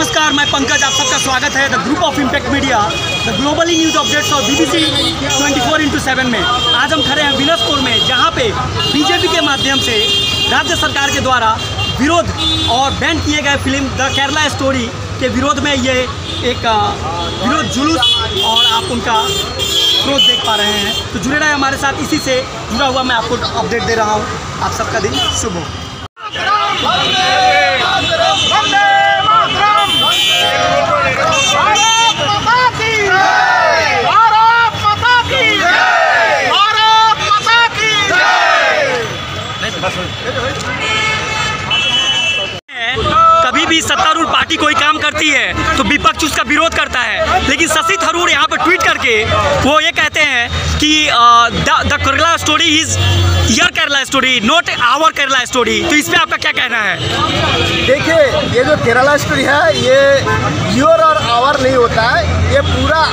नमस्कार, मैं पंकज, आप सबका स्वागत है the group of impact media the globally news updates और बीबीसी 24 फोर इंटू सेवन में। आज हम खड़े हैं बिलासपुर में, जहाँ पे बीजेपी के माध्यम से राज्य सरकार के द्वारा विरोध और बैन किए गए फ़िल्म द केरला स्टोरी के विरोध में ये एक विरोध जुलूस और आप उनका क्रोध देख पा रहे हैं। तो जुड़े रहे हमारे साथ, इसी से जुड़ा हुआ मैं आपको अपडेट दे रहा हूँ। आप सबका दिन शुभ हो भारत माता की जय भारत माता की जय भारत माता की जय कभी भी सत्तारूढ़ पार्टी कोई काम करती है तो विपक्ष उसका विरोध करता है। लेकिन शशि थरूर यहाँ पर ट्वीट करके वो ये कहते हैं कि the Kerala story is your Kerala story not our Kerala story तो इस पे आपका क्या कहना है? देखिए, ये जो केरला स्टोरी है, ये योर और आवर नहीं होता है। ये पूरा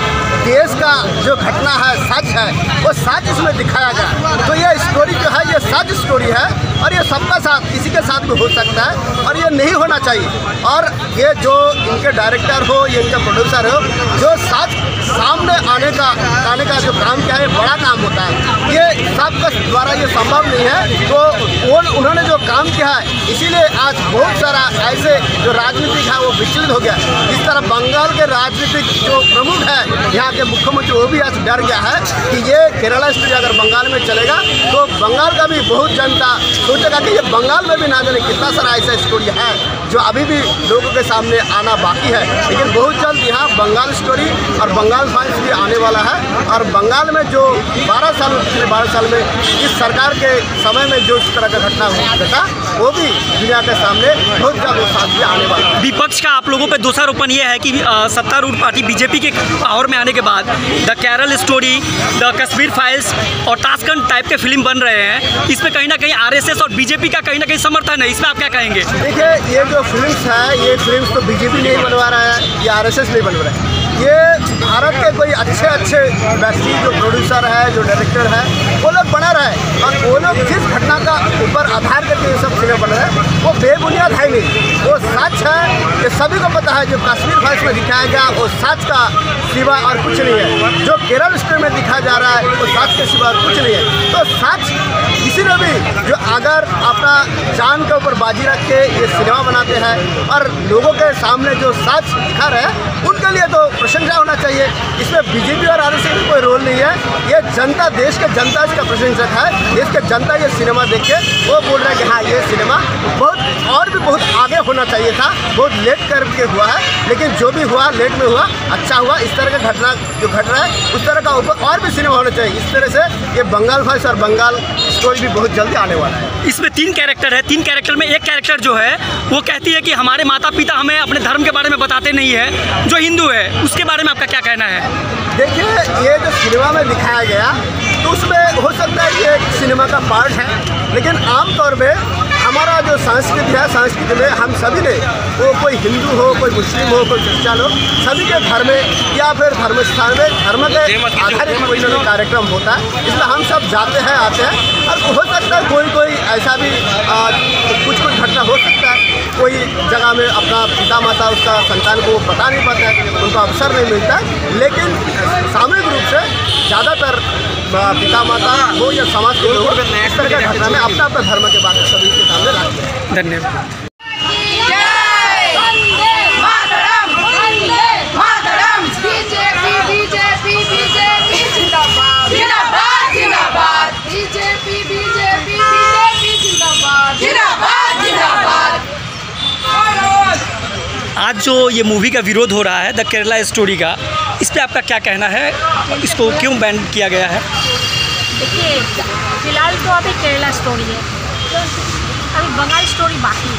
देश का जो घटना है, सच है, वो सच इसमें दिखाया जाए। तो ये स्टोरी जो है, ये सच स्टोरी है और ये सबका साथ, किसी के साथ भी हो सकता है और ये नहीं होना चाहिए। और ये जो इनके डायरेक्टर हो, ये इनके प्रोड्यूसर हो, जो सच सामने आने का आने का जो काम क्या है, बड़ा काम होता है। ये सबका द्वारा ये संभव नहीं है। तो उन्होंने जो काम किया है, इसीलिए आज बहुत सारा ऐसे जो राजनीतिक है, वो विचलित हो गया। इस तरह बंगाल के राजनीतिक जो प्रमुख है, यहाँ के मुख्यमंत्री, वो भी आज डर गया है कि ये केरला स्टोरी अगर बंगाल में चलेगा तो बंगाल का भी बहुत जनता सोचेगा कि ये बंगाल में भी ना जाने कितना सारा ऐसा स्टोरी है, जो अभी भी लोगों के सामने आना बाकी है। लेकिन बहुत जल्द यहाँ बंगाल स्टोरी और बंगाल फाइल्स भी आने वाला है। और बंगाल में जो 12 साल पिछले बारह साल में इस सरकार के समय में जो इस तरह का घटना हुआ घटा वो भी दुनिया के सामने बहुत जल्द वो साथ भी आने वाला है। विपक्ष का आप लोगों पे दोषारोपण ये है कि सत्तारूढ़ पार्टी बीजेपी के पावर में आने के बाद the Kerala story the Kashmir files और ताशकंद टाइप के फ़िल्म बन रहे हैं। इसमें कहीं ना कहीं आरएसएस और बीजेपी का कहीं ना कहीं समर्थन है। इसमें आप क्या कहेंगे? देखिए ये जो फ़िल्म है ये फ़िल्म तो बीजेपी नहीं बनवा रहा है ये आरएसएस नहीं बनवा रहा है। ये भारत के कोई अच्छे अच्छे व्यक्ति जो प्रोड्यूसर है, जो डायरेक्टर है, वो लोग बना रहे और वो लोग जिस घटना का ऊपर आधार करके ये सब फ़िल्म बन रहे हैं, वो बेबुनियाद है नहीं। वो सच है ये सभी को पता है जो कश्मीर फाइल्स में दिखाया गया, वो सच का सिवा और कुछ नहीं है। जो केरल स्टेट में दिखाया जा रहा है, वो सच के सिवा और कुछ नहीं है। तो सच किसी ने भी जो अगर अपना जान के ऊपर बाजी रख के ये सिनेमा बनाते हैं, और लोगों के सामने जो सच दिखा रहे हैं, उनके लिए तो प्रशंसा होना चाहिए? इसमें बीजेपी और आर का कोई रोल नहीं है। ये जनता, देश के जनता इसका प्रशंसक है। देश के जनता ये सिनेमा देख के वो बोल रहा है कि हाँ ये सिनेमा बहुत और भी बहुत आगे होना चाहिए था। बहुत लेट करके हुआ है, लेकिन जो भी हुआ लेट में हुआ अच्छा हुआ। इस तरह का घटना जो घट रहा है, उस तरह का और भी सिनेमा होना चाहिए। इस तरह से ये बंगाल फाइल्स और बंगाल स्टोरी भी बहुत जल्दी आने वाला है। इसमें तीन कैरेक्टर है। तीन कैरेक्टर में एक कैरेक्टर जो है वो कहती है कि हमारे माता पिता हमें अपने धर्म के बारे में बताते नहीं है जो हिंदू है उसके बारे में आपका क्या कहना है? देखिए ये जो सिनेमा में दिखाया गया तो उसमें हो सकता है कि एक सिनेमा का पार्ट है लेकिन आमतौर पे हमारा जो संस्कृति है संस्कृति में हम सभी ने वो कोई हिंदू हो कोई मुस्लिम हो कोई क्रिश्चियन हो सभी के घर में या फिर धर्म स्थान में धर्म के आधारित कोई ना कोई कार्यक्रम होता है। इसलिए हम सब जाते हैं आते हैं और हो सकता है कोई कोई ऐसा भी आ, कुछ कुछ घटना हो सकता है। कोई जगह में अपना पिता माता उसका संतान को बता नहीं पाता है उनको अवसर नहीं मिलता लेकिन सामूहिक रूप से ज़्यादातर पिता माता हो या समाज के लोग इस तरह का घटना में अपना अपना धर्म के बारे में सभी धन्यवाद। आज जो ये मूवी का विरोध हो रहा है द केरला स्टोरी का, इस पर आपका क्या कहना है? इसको क्यों बैन किया गया है? देखिए, फ़िलहाल तो अभी केरला स्टोरी है। बंगाल स्टोरी बाकी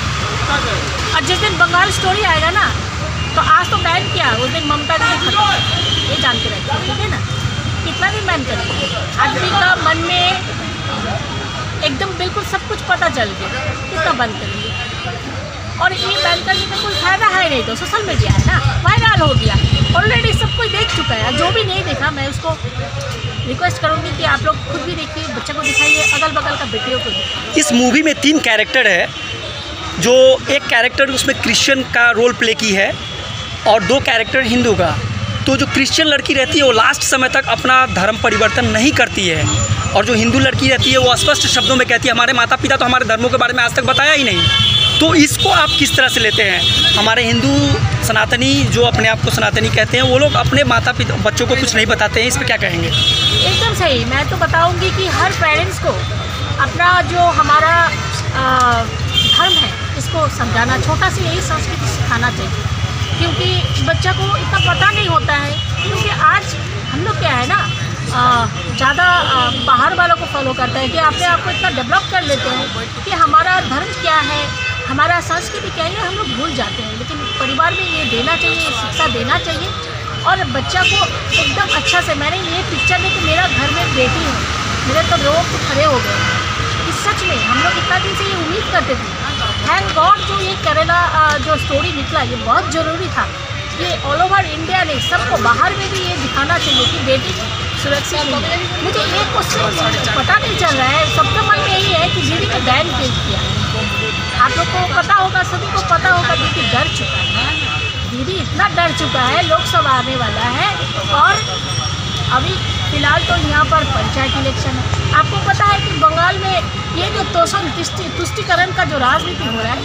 और जिस दिन बंगाल स्टोरी आएगा ना तो आज तो बैन किया, उस दिन ममता दीदी खत्म ये जानते रहते हैं ठीक है ना? कितना भी बैन करेंगे आदमी का मन में एकदम बिल्कुल सब कुछ पता चल गया, कितना बंद करेंगे? और ये बैन करने का कोई फ़ायदा है नहीं तो सोशल मीडिया है ना। वायरल हो गया। ऑलरेडी सब कोई देख चुका है। जो भी नहीं देखा, मैं उसको रिक्वेस्ट करूँगी कि आप लोग खुद भी देखिए, बच्चे को दिखाइए अगल बगल का बेटियों को इस मूवी में तीन कैरेक्टर है, जो एक कैरेक्टर उसमें क्रिश्चियन का रोल प्ले की है और दो कैरेक्टर हिंदू का। तो जो क्रिश्चियन लड़की रहती है, वो लास्ट समय तक अपना धर्म परिवर्तन नहीं करती है। और जो हिंदू लड़की रहती है, वो स्पष्ट शब्दों में कहती है, हमारे माता पिता तो हमारे धर्मों के बारे में आज तक बताया ही नहीं। तो इसको आप किस तरह से लेते हैं? हमारे हिंदू सनातनी जो अपने आप को सनातनी कहते हैं, वो लोग अपने माता पिता बच्चों को कुछ नहीं बताते हैं, इस पर क्या कहेंगे? एकदम सही। मैं तो बताऊँगी कि हर पेरेंट्स को अपना जो हमारा धर्म है, इसको समझाना, छोटा से यही संस्कृति सिखाना चाहिए। क्योंकि बच्चा को इतना पता नहीं होता है, क्योंकि आज हम लोग क्या है ना ज़्यादा बाहर वालों को फॉलो करता है कि अपने आप को इतना डेवलप कर लेते हैं कि हमारा धर्म क्या है हमारा संस्कृति क्या है हम लोग भूल जाते हैं, लेकिन परिवार में ये देना चाहिए शिक्षा देना चाहिए, और बच्चा को एकदम अच्छा से, मैंने ये पिक्चर कि मेरा घर में बेटी है, मेरे तो लोग खड़े हो गए। कि सच में, हम लोग इतना दिन से ये उम्मीद करते थे थैंक गॉड जो ये करेला जो स्टोरी निकला, ये बहुत ज़रूरी था। ये ऑल ओवर इंडिया ने, सबको बाहर में भी ये दिखाना चाहिए कि बेटी सुरक्षित नहीं मुझे एक क्वेश्चन पता नहीं चल रहा है, सबके मन में यही है कि दीदी को बैन क्यों किया? आप लोग को पता होगा, सभी को पता होगा दीदी डर चुका है दीदी, इतना डर चुका है, लोकसभा आने वाला है और अभी फ़िलहाल तो यहाँ पर पंचायत इलेक्शन है। आपको पता है कि बंगाल में ये जो तोषण तुष्टिकरण का जो राजनीति हो रहा है,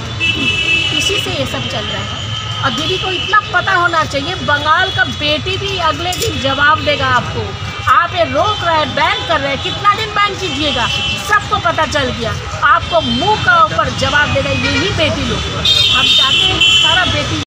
इसी से ये सब चल रहा है। और दीदी को इतना पता होना चाहिए, बंगाल का बेटी भी अगले दिन जवाब देगा आपको। आप ये रोक रहे हैं, बैन कर रहे हैं, कितना दिन बैन कीजिएगा। सबको पता चल गया। आपको मुँह का ऊपर जवाब देगा यही बेटी लोग। हम चाहते हैं सारा बेटी